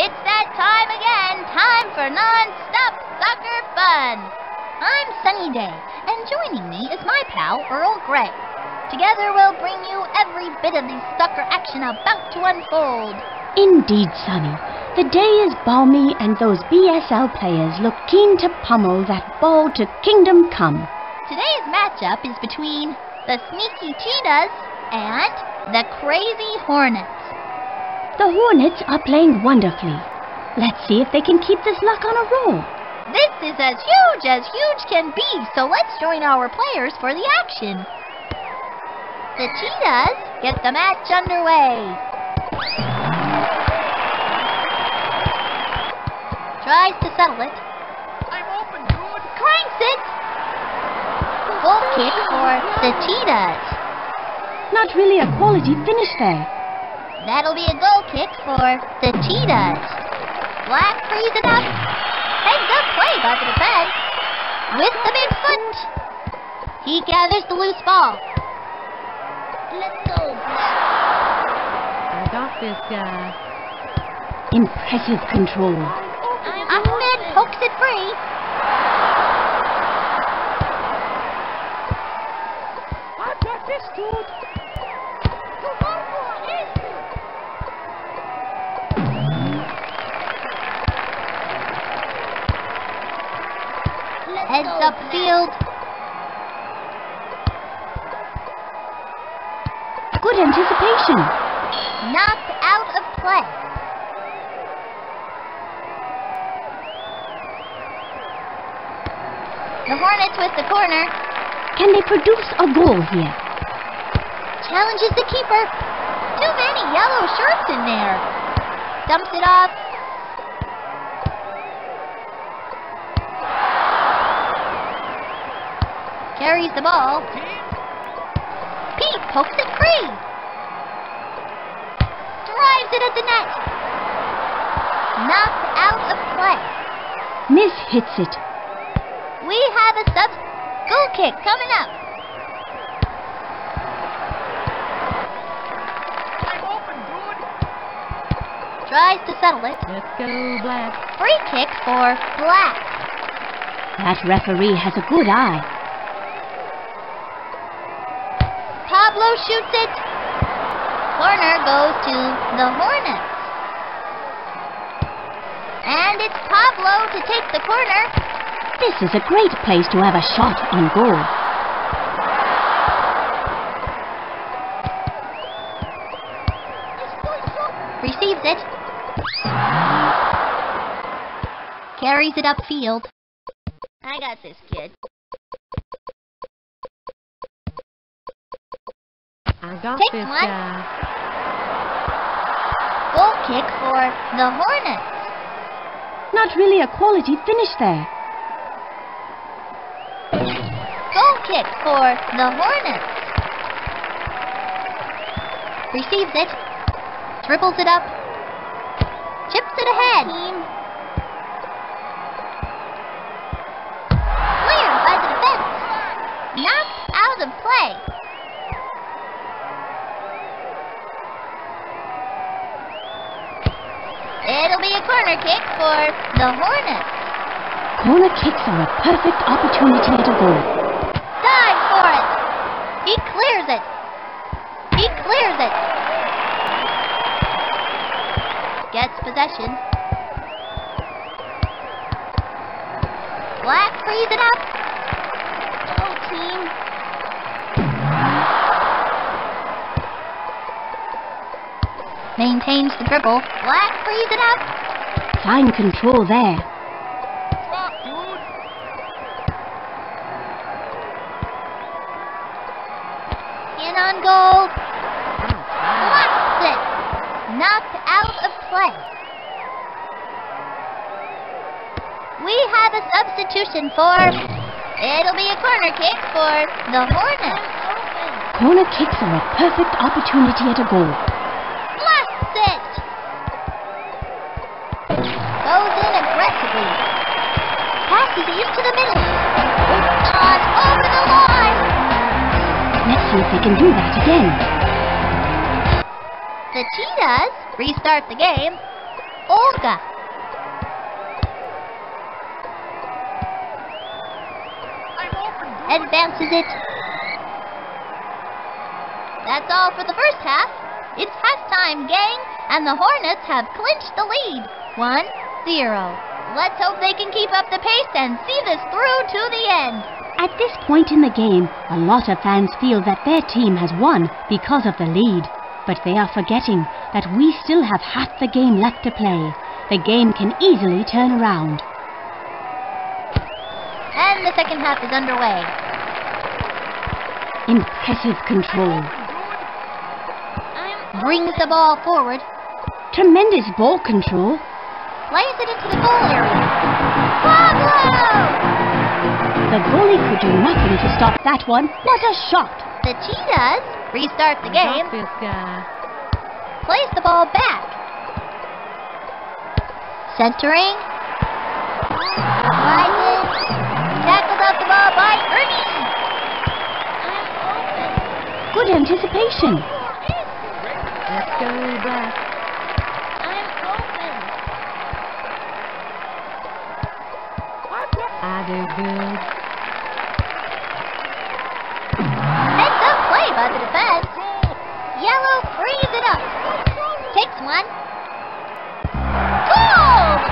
It's that time again. Time for non-stop soccer fun. I'm Sunny Day, and joining me is my pal Earl Grey. Together we'll bring you every bit of the soccer action about to unfold. Indeed, Sunny. The day is balmy, and those BSL players look keen to pummel that ball to kingdom come. Today's matchup is between the Sneaky Cheetahs and the Crazy Hornets. The Hornets are playing wonderfully. Let's see if they can keep this luck on a roll. This is as huge as huge can be, so let's join our players for the action. The Cheetahs get the match underway. Tries to settle it. I'm open, dude. Cranks it! Goal kick for the Cheetahs. Not really a quality finish there. That'll be a goal kick for the Cheetahs. Black frees it up. Heads up play by the defense. With the big foot. He gathers the loose ball. Let's go, Black. I got this guy. Impressive control. Ahmed pokes it free. I got this, dude. Heads up field. Good anticipation. Knocked out of play. The Hornets with the corner. Can they produce a goal here? Challenges the keeper. Too many yellow shirts in there. Dumps it off. Carries the ball. Pete pokes it free. Drives it at the net. Knocked out of play. Miss hits it. We have a sub goal kick coming up. I'm open, dude. Tries to settle it. Let's go, Black. Free kick for Black. That referee has a good eye. Pablo shoots it. Corner goes to the Hornets. And it's Pablo to take the corner. This is a great place to have a shot on goal. Receives it. Carries it upfield. I got this kid. I got Take this one. guy. Goal kick for the Hornets. Not really a quality finish there. Goal kick for the Hornets. Receives it. Dribbles it up. Chips it ahead. Cleared corner kick for the Hornets. Corner kicks are a perfect opportunity to goal. Dive for it. He clears it. He clears it. Gets possession. Black frees it up. Go team. Maintains the dribble. Black frees it up. Fine control there. In on goal. It. Knocked out of play. We have a substitution for. It'll be a corner kick for the Hornets. Corner kicks are a perfect opportunity at a goal. Passes into the middle. On over the line. Let's see if they can do that again. The Cheetahs restart the game. Olga. I'm open, dude. advances it. That's all for the first half. It's halftime, gang, and the Hornets have clinched the lead. 1-0. Let's hope they can keep up the pace and see this through to the end. At this point in the game, a lot of fans feel that their team has won because of the lead. But they are forgetting that we still have half the game left to play. The game can easily turn around. And the second half is underway. Impressive control. Brings the ball forward, Tremendous ball control. Plays it into the goal area. Pablo! The goalie could do nothing to stop that one. What a shot! The Cheetahs restart the game, Got this guy. plays the ball back. Centering. Rising. Tackled off the ball by Ernie. Good anticipation. Let's go, Black. I do good. Heads up play by the defense. Yellow frees it up. Takes one. Goal!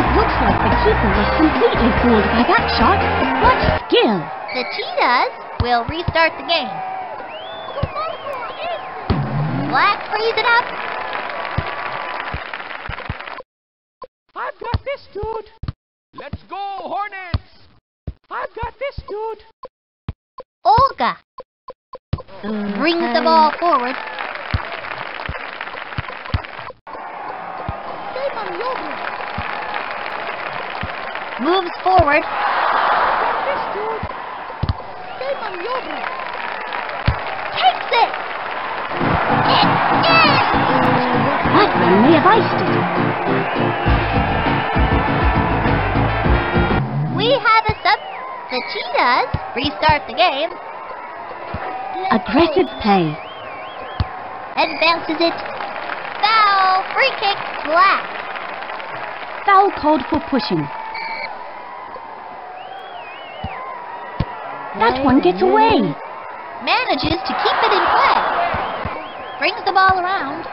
It looks like the keeper was completely fooled by that shot. What skill! The Cheetahs will restart the game. Black frees it up. I've got this, dude. Let's go, Hornets. I've got this, dude. Olga brings the ball forward. Moves forward. This, dude. Takes it. It is. That one may have iced it. The Cheetahs restart the game. Aggressive play. Advances it. Foul. Free kick. Black. Foul called for pushing. That one gets away. Manages to keep it in play. Brings the ball around.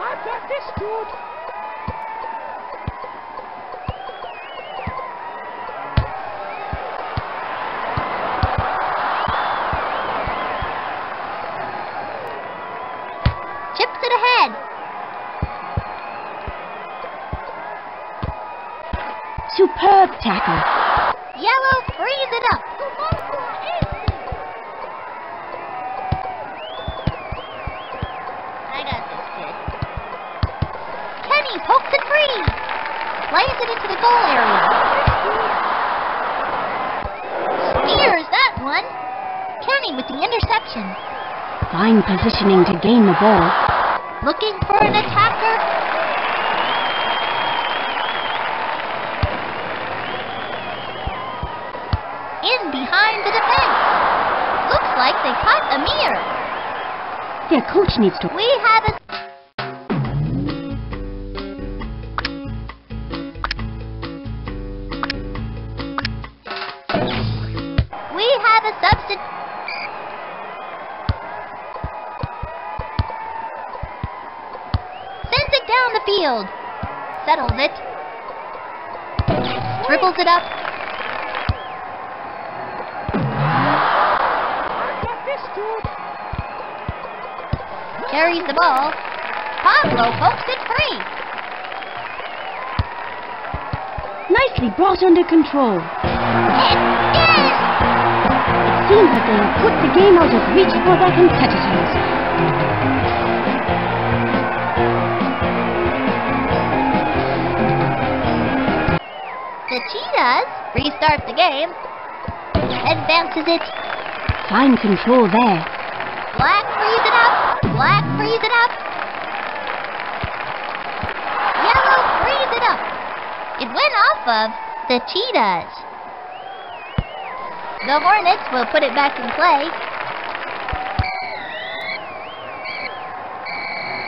I've got this, dude. Chips it ahead. Superb tackle. Yellow frees it up. I got this kid. Kenny pokes it free. Plays it into the goal area. Spears that one. Kenny with the interception. Fine positioning to gain the ball. Looking for an attacker. In behind the defense. Looks like they caught Amir. Their coach needs to. We have a. field. Settles it. Dribbles it up. I've got this, dude. Carries the ball. Pablo pokes it free. Nicely brought under control. It seems that they have put the game out of reach for their competitors. The Cheetahs restart the game. Advances it. Fine control there. Black frees it up. Black frees it up. Yellow frees it up. It went off of the Cheetahs. The Hornets will put it back in play.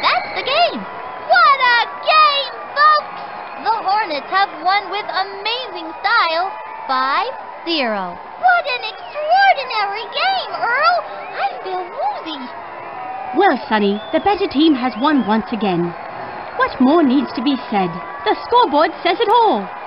That's the game. What a Hornets have won with amazing style 5-0. What an extraordinary game, Earl! I feel woozy. Well, Sunny, the better team has won once again. What more needs to be said? The scoreboard says it all.